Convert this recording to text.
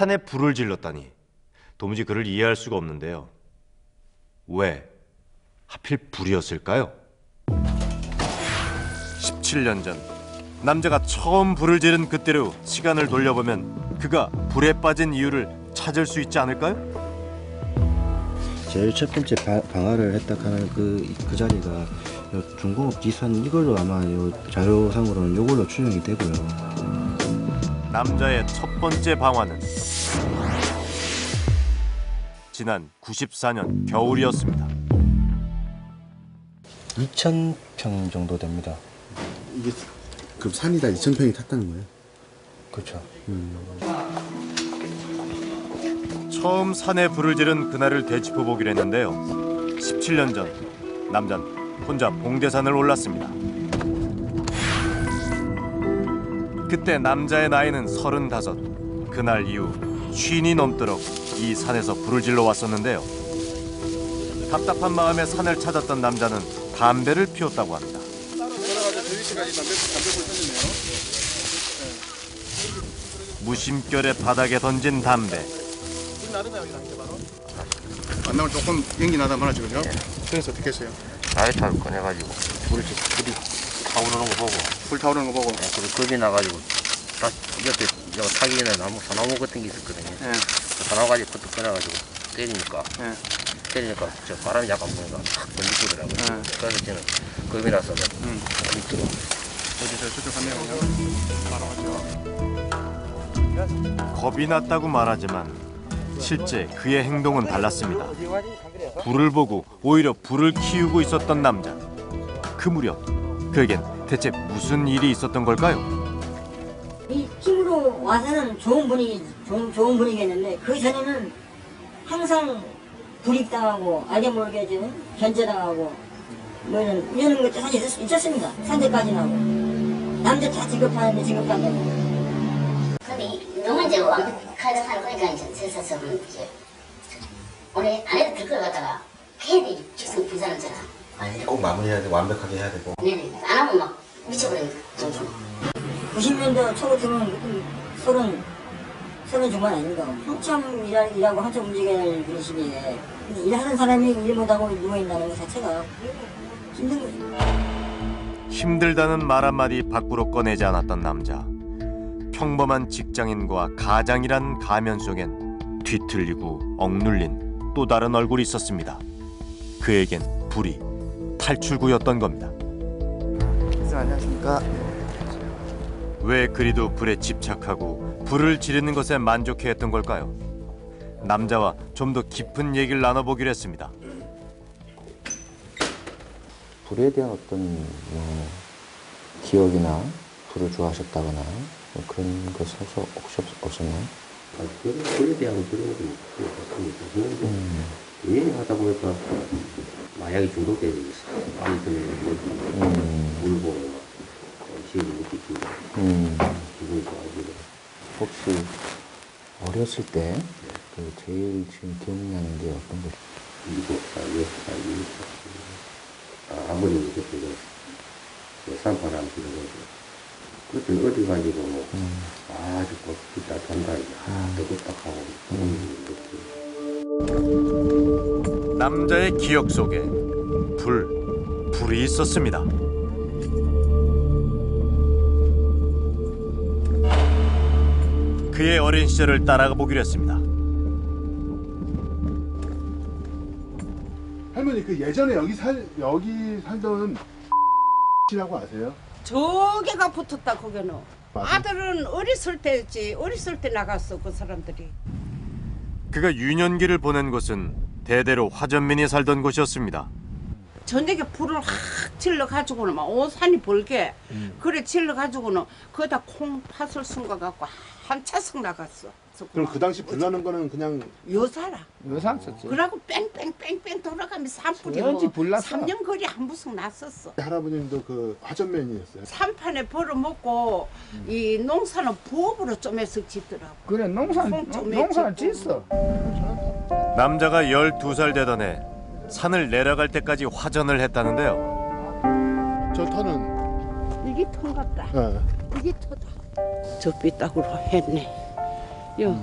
산에 불을 질렀다니 도무지 그를 이해할 수가 없는데요. 왜 하필 불이었을까요? 17년 전 남자가 처음 불을 지른 그때로 시간을 돌려보면 그가 불에 빠진 이유를 찾을 수 있지 않을까요? 제일 첫 번째 바- 방화를 했다 하는 그, 그 자리가 요 중공업 지산 이걸로 아마 요 자료상으로는 요걸로 추정이 되고요. 남자의 첫 번째 방화는 지난 94년 겨울이었습니다. 2,000평 정도 됩니다. 이게 그럼 산이 다 2,000평이 탔다는 거예요? 그렇죠. 처음 산에 불을 지른 그날을 되짚어 보기로 했는데요. 17년 전 남자는 혼자 봉대산을 올랐습니다. 그때 남자의 나이는 서른다섯. 그날 이후 쉰이 넘도록 이 산에서 불을 질러 왔었는데요. 답답한 마음에 산을 찾았던 남자는 담배를 피웠다고 합니다. 무심결에 바닥에 던진 담배. 안 나면 조금 연기 나다 말하죠, 그죠? 그래서 어떻게 했어요? 라이터를 꺼내가지고 불이 불이 타오르는 거 보고 불 타오르는 거 보고. 그리고 겁이 나가지고 다 옆에 저 타기 전에 나무 소나무 같은 게 있었거든요. 예. 그 소나무 가지고 부터 꺼내가지고 때리니까 예. 때리니까 저 바람이 약간 부니까 확 번지더라고요. 예. 그래서 저는 겁이 나서 음. 밑으로 어디서 저쪽 갔네요. 바로 왔죠. 겁이 났다고 말하지만 실제 그의 행동은 달랐습니다. 불을 보고 오히려 불을 키우고 있었던 남자. 그 무렵 그에겐 대체 무슨 일이 있었던 걸까요? 이 팀으로 와서는 좋은 분위기, 좋은, 좋은 분위기였는데 그 전에는 항상 불입당하고 알게 모르게 좀 견제당하고 뭐 이런, 이런 것도 사실 있었, 있었습니다. 상대까지 나고 남자 다 지급하는데 지급한다고 근데 이- 너무 이제 완벽하게 하는 거니까 이제 세사서는 이제 원래 안 해도 될 걸 갖다가 해야 돼 직성 분산하잖아. 아니 꼭 마무리해야 돼 완벽하게 해야 되고. 네네 안 하면 막 미쳐버리니까 정신. 90년대 초부터는 서른 서른 중반 아닌가 한참 일하, 일하고 한참 움직여야 될 그런 시기에 일하는 사람이 일 못하고 누워있다는 것 자체가 힘든 거죠. 힘들다는 말 한마디 밖으로 꺼내지 않았던 남자. 평범한 직장인과 가장이란 가면 속엔 뒤틀리고 억눌린 또 다른 얼굴이 있었습니다. 그에겐 불이 탈출구였던 겁니다. 안녕하십니까. 왜 그리도 불에 집착하고 불을 지르는 것에 만족해했던 걸까요? 남자와 좀 더 깊은 얘기를 나눠보기로 했습니다. 불에 대한 어떤 뭐 기억이나 불을 좋아하셨다거나 뭐 그런 것 혹시, 혹시 없- 없었나요? 그에 대한 그런 건 없습니다. 그런데 음. 유행하다 보니까 마약이 중독되어 있어요. 밤 때문에 뭐 음. 울고 막 시를 느끼고 음. 기분이 좋아지고 혹시 어렸을 때 그 제일 지금 기억나는 게 어떤 거? 일곱 살, 여섯 살, 일곱 살. 아, 아버님이 그때 그, 그 산바람 불어가지고 그때 어디 가지고 뭐 아주 꼭 따뜻한다 아, 뜨겁다 하고 느낌. 남자의 기억 속에 불, 불이 있었습니다. 그의 어린 시절을 따라가 보기로 했습니다. 할머니 그 예전에 여기 살 여기 살던 이라고 아세요? 저게가 붙었다 거기는 맞아. 아들은 어렸을 때였지 어렸을 때 나갔어 그 사람들이 그가 유년기를 보낸 곳은 대대로 화전민이 살던 곳이었습니다. 저녁에 불을 확 질러 가지고는 막온 산이 벌게 그래 질러 가지고는 거기다 콩 팥을 숨겨 갖고 한 차석 나갔어 그럼 그 당시 불나는 거는 그냥 여사라 여상 썼지. 그러고 뺑뺑뺑뺑 돌아가면서 산불이 그런지 뭐 불났어. 3년 거리 한 부석 났었어 할아버님도 그 화전맨이었어요. 산판에 벌어먹고 이 농사는 부업으로 좀 해서 짓더라고 그래 농산 콩좀 농사는. 짓어. 남자가 12살 되던 해 산을 내려갈 때까지 화전을 했다는데요. 저 터는 이게 통 같다 예. 이게 터다 저 삐딱으로 했네 요